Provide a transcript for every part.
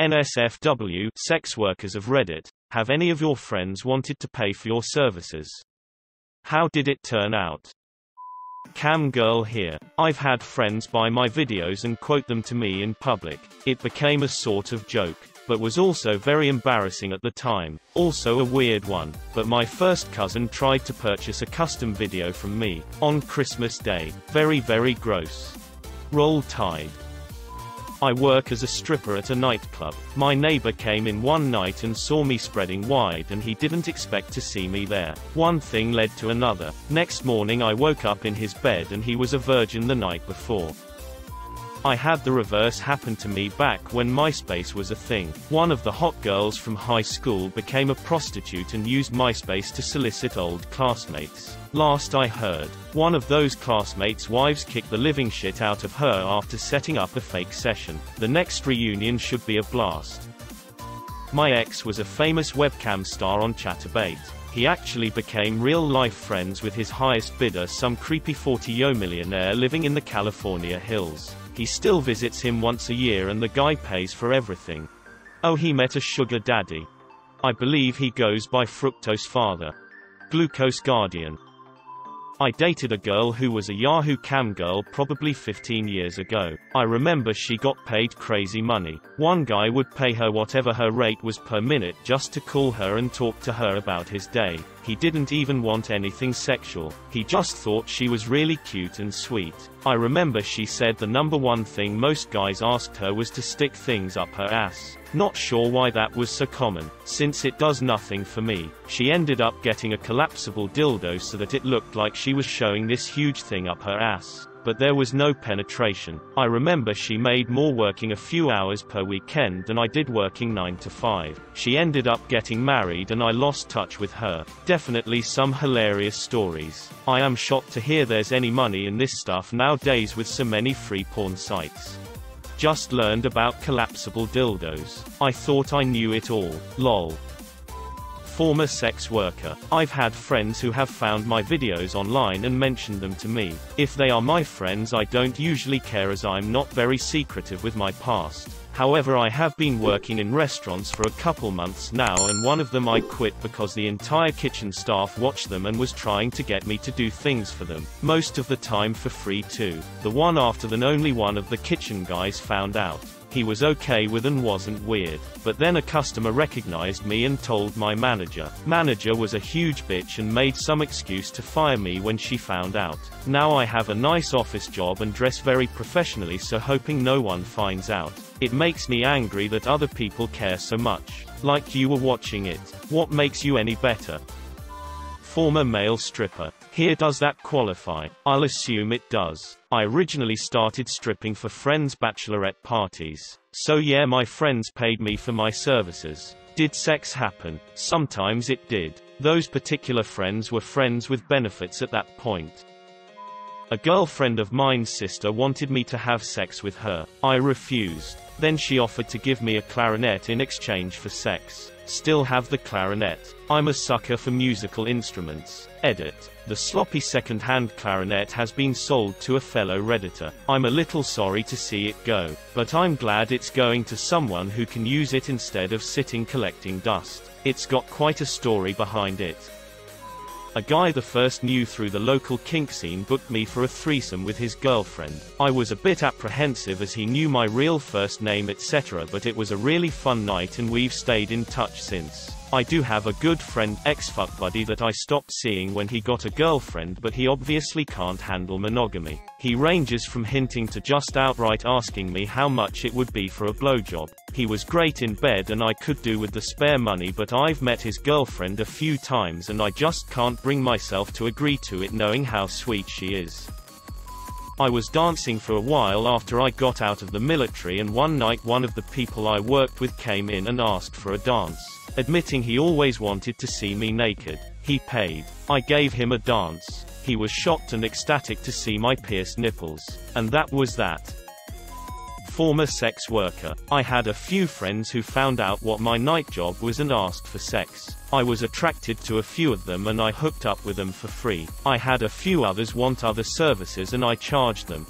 NSFW, sex workers of Reddit, have any of your friends wanted to pay for your services? How did it turn out? Cam girl here. I've had friends buy my videos and quote them to me in public. It became a sort of joke, but was also very embarrassing at the time. Also a weird one, but my first cousin tried to purchase a custom video from me, on Christmas Day. Very very gross. Roll Tide. I work as a stripper at a nightclub. My neighbor came in one night and saw me spreading wide and he didn't expect to see me there. One thing led to another. Next morning I woke up in his bed and he was a virgin the night before. I had the reverse happen to me back when MySpace was a thing. One of the hot girls from high school became a prostitute and used MySpace to solicit old classmates. Last I heard, one of those classmates' wives kicked the living shit out of her after setting up a fake session. The next reunion should be a blast. My ex was a famous webcam star on Chaturbate. He actually became real-life friends with his highest bidder some creepy 40-yo millionaire living in the California hills. He still visits him once a year and the guy pays for everything. Oh he met a sugar daddy. I believe he goes by Fructose Father. Glucose Guardian. I dated a girl who was a Yahoo cam girl probably 15 years ago. I remember she got paid crazy money. One guy would pay her whatever her rate was per minute just to call her and talk to her about his day. He didn't even want anything sexual. He just thought she was really cute and sweet. I remember she said the number one thing most guys asked her was to stick things up her ass. Not sure why that was so common, since it does nothing for me. She ended up getting a collapsible dildo so that it looked like she was showing this huge thing up her ass. But there was no penetration. I remember she made more working a few hours per weekend than I did working 9 to 5. She ended up getting married and I lost touch with her. Definitely some hilarious stories. I am shocked to hear there's any money in this stuff nowadays with so many free porn sites. Just learned about collapsible dildos. I thought I knew it all. Lol. Former sex worker. I've had friends who have found my videos online and mentioned them to me. If they are my friends I don't usually care as I'm not very secretive with my past. However I have been working in restaurants for a couple months now and one of them I quit because the entire kitchen staff watched them and was trying to get me to do things for them, most of the time for free too. The one after than only one of the kitchen guys found out. He was okay with and wasn't weird. But then a customer recognized me and told my manager. Manager was a huge bitch and made some excuse to fire me when she found out. Now I have a nice office job and dress very professionally so hoping no one finds out. It makes me angry that other people care so much. Like you were watching it. What makes you any better? Former male stripper. Here does that qualify? I'll assume it does. I originally started stripping for friends' bachelorette parties. So yeah my friends paid me for my services. Did sex happen? Sometimes it did. Those particular friends were friends with benefits at that point. A girlfriend of mine's sister wanted me to have sex with her. I refused. Then she offered to give me a clarinet in exchange for sex. Still have the clarinet. I'm a sucker for musical instruments. Edit. The sloppy second-hand clarinet has been sold to a fellow redditor. I'm a little sorry to see it go, but I'm glad it's going to someone who can use it instead of sitting collecting dust. It's got quite a story behind it. A guy the first knew through the local kink scene booked me for a threesome with his girlfriend. I was a bit apprehensive as he knew my real first name etc but it was a really fun night and we've stayed in touch since. I do have a good friend, ex-fuck buddy that I stopped seeing when he got a girlfriend but he obviously can't handle monogamy. He ranges from hinting to just outright asking me how much it would be for a blowjob. He was great in bed and I could do with the spare money but I've met his girlfriend a few times and I just can't bring myself to agree to it knowing how sweet she is. I was dancing for a while after I got out of the military and one night one of the people I worked with came in and asked for a dance. Admitting he always wanted to see me naked. He paid. I gave him a dance. He was shocked and ecstatic to see my pierced nipples. And that was that. Former sex worker. I had a few friends who found out what my night job was and asked for sex. I was attracted to a few of them and I hooked up with them for free. I had a few others want other services and I charged them.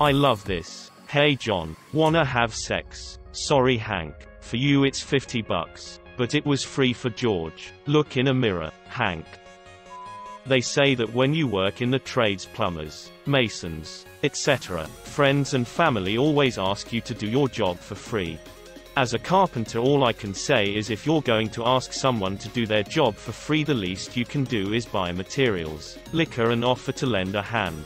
I love this. Hey John, wanna have sex? Sorry Hank. For you it's 50 bucks. But it was free for George. Look in a mirror, Hank. They say that when you work in the trades plumbers, masons, etc., friends and family always ask you to do your job for free. As a carpenter all I can say is if you're going to ask someone to do their job for free the least you can do is buy materials, liquor and offer to lend a hand.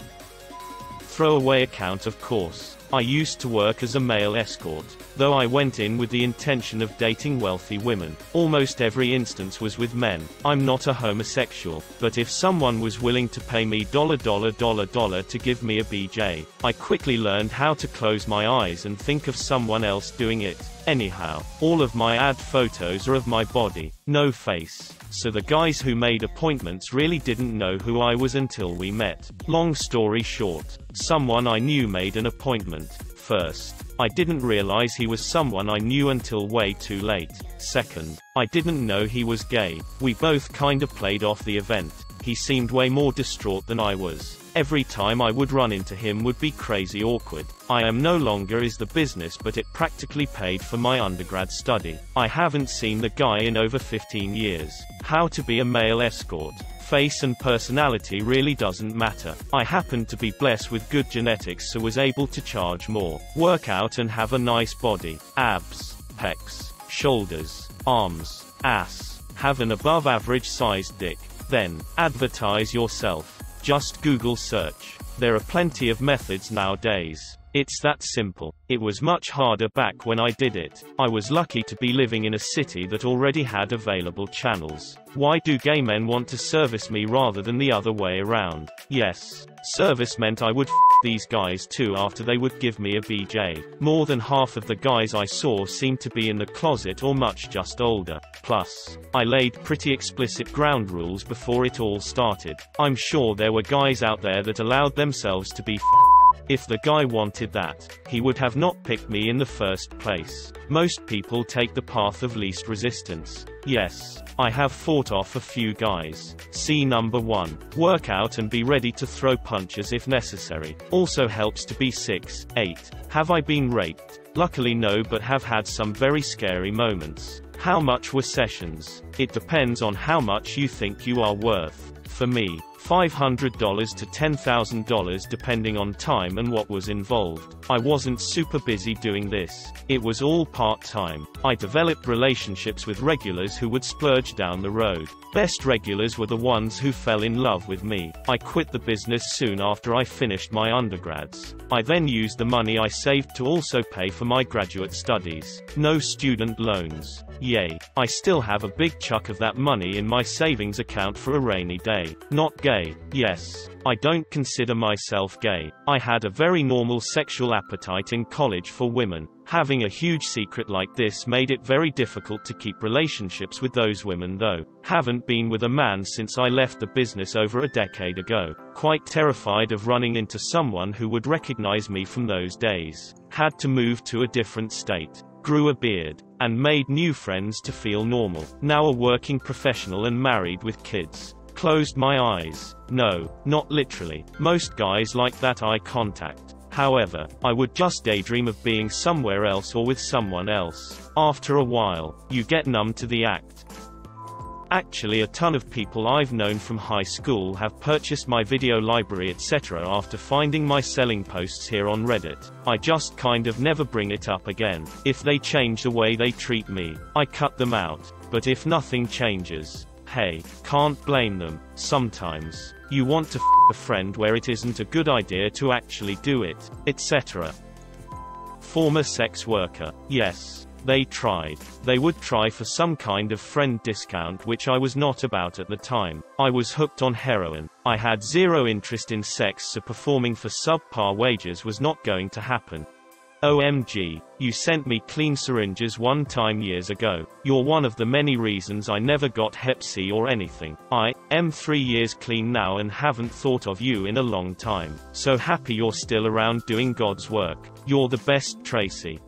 Throwaway account of course. I used to work as a male escort, though I went in with the intention of dating wealthy women. Almost every instance was with men. I'm not a homosexual, but if someone was willing to pay me dollar dollar dollar dollar to give me a BJ, I quickly learned how to close my eyes and think of someone else doing it. Anyhow, all of my ad photos are of my body, no face. So the guys who made appointments really didn't know who I was until we met. Long story short, someone I knew made an appointment. First, I didn't realize he was someone I knew until way too late. Second, I didn't know he was gay. We both kinda played off the event. He seemed way more distraught than I was. Every time I would run into him would be crazy awkward. I am no longer is the business but it practically paid for my undergrad study. I haven't seen the guy in over 15 years. How to be a male escort. Face and personality really doesn't matter. I happened to be blessed with good genetics so was able to charge more. Work out and have a nice body. Abs, pecs, shoulders, arms, ass. Have an above average sized dick. Then, advertise yourself. Just Google search. There are plenty of methods nowadays. It's that simple. It was much harder back when I did it. I was lucky to be living in a city that already had available channels. Why do gay men want to service me rather than the other way around? Yes. Service meant I would these guys too after they would give me a BJ. More than half of the guys I saw seemed to be in the closet or much just older. Plus, I laid pretty explicit ground rules before it all started. I'm sure there were guys out there that allowed themselves to be if the guy wanted that, he would have not picked me in the first place. Most people take the path of least resistance. Yes, I have fought off a few guys. See number 1. Work out and be ready to throw punches if necessary. Also helps to be 6. 8. Have I been raped? Luckily no but have had some very scary moments. How much were sessions? It depends on how much you think you are worth. For me, $500 to $10,000 depending on time and what was involved. I wasn't super busy doing this. It was all part-time. I developed relationships with regulars who would splurge down the road. Best regulars were the ones who fell in love with me. I quit the business soon after I finished my undergrads. I then used the money I saved to also pay for my graduate studies. No student loans. Yay. I still have a big chunk of that money in my savings account for a rainy day. Not gay. Yes. I don't consider myself gay. I had a very normal sexual appetite in college for women. Having a huge secret like this made it very difficult to keep relationships with those women though. Haven't been with a man since I left the business over a decade ago. Quite terrified of running into someone who would recognize me from those days. Had to move to a different state. Grew a beard. And made new friends to feel normal. Now a working professional and married with kids. Closed my eyes. No, not literally. Most guys like that eye contact. However, I would just daydream of being somewhere else or with someone else. After a while, you get numb to the act. Actually a ton of people I've known from high school have purchased my video library etc after finding my selling posts here on Reddit. I just kind of never bring it up again. If they change the way they treat me, I cut them out. But if nothing changes, hey, can't blame them. Sometimes, you want to f a friend where it isn't a good idea to actually do it, etc. Former sex worker. Yes. They tried. They would try for some kind of friend discount which I was not about at the time. I was hooked on heroin. I had zero interest in sex so performing for subpar wages was not going to happen. OMG, you sent me clean syringes one time years ago. You're one of the many reasons I never got hep C or anything. I am three years clean now and haven't thought of you in a long time. So happy you're still around doing God's work. You're the best Tracy.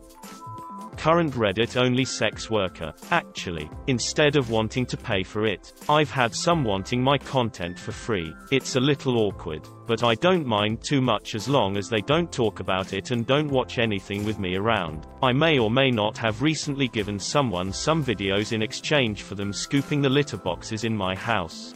Current Reddit only sex worker. Actually, instead of wanting to pay for it, I've had some wanting my content for free. It's a little awkward, but I don't mind too much as long as they don't talk about it and don't watch anything with me around. I may or may not have recently given someone some videos in exchange for them scooping the litter boxes in my house.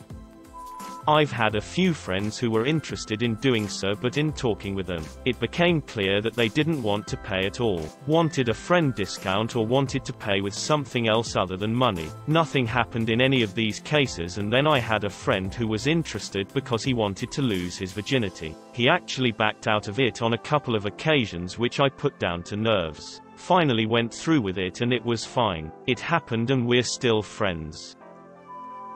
I've had a few friends who were interested in doing so but in talking with them, it became clear that they didn't want to pay at all, wanted a friend discount or wanted to pay with something else other than money. Nothing happened in any of these cases and then I had a friend who was interested because he wanted to lose his virginity. He actually backed out of it on a couple of occasions which I put down to nerves. Finally went through with it and it was fine. It happened and we're still friends.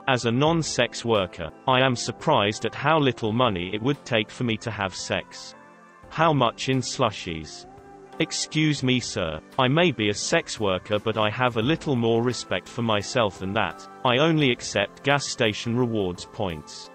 As a non-sex worker, I am surprised at how little money it would take for me to have sex. How much in slushies? Excuse me sir, I may be a sex worker but I have a little more respect for myself than that. I only accept gas station rewards points.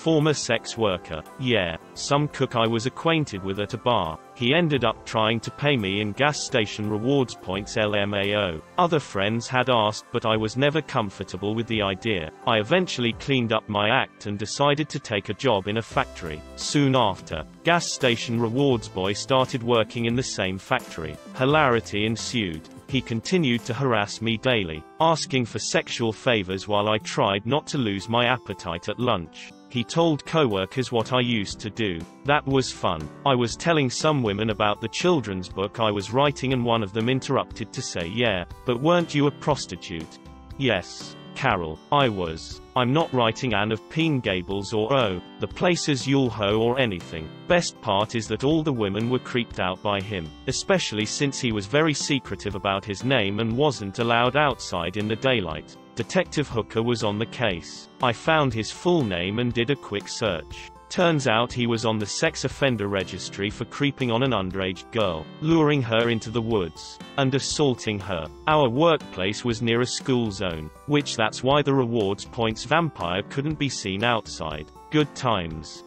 Former sex worker, yeah, some cook I was acquainted with at a bar. He ended up trying to pay me in gas station rewards points LMAO. Other friends had asked but I was never comfortable with the idea. I eventually cleaned up my act and decided to take a job in a factory. Soon after, gas station rewards boy started working in the same factory. Hilarity ensued. He continued to harass me daily, asking for sexual favors while I tried not to lose my appetite at lunch. He told coworkers what I used to do. That was fun. I was telling some women about the children's book I was writing and one of them interrupted to say yeah, but weren't you a prostitute? Yes. Carol, I was. I'm not writing Anne of Peen Gables or Oh, the places you'll hoe or anything. Best part is that all the women were creeped out by him, especially since he was very secretive about his name and wasn't allowed outside in the daylight. Detective Hooker was on the case. I found his full name and did a quick search. Turns out he was on the sex offender registry for creeping on an underage girl, luring her into the woods, and assaulting her. Our workplace was near a school zone, which that's why the rewards points vampire couldn't be seen outside. Good times.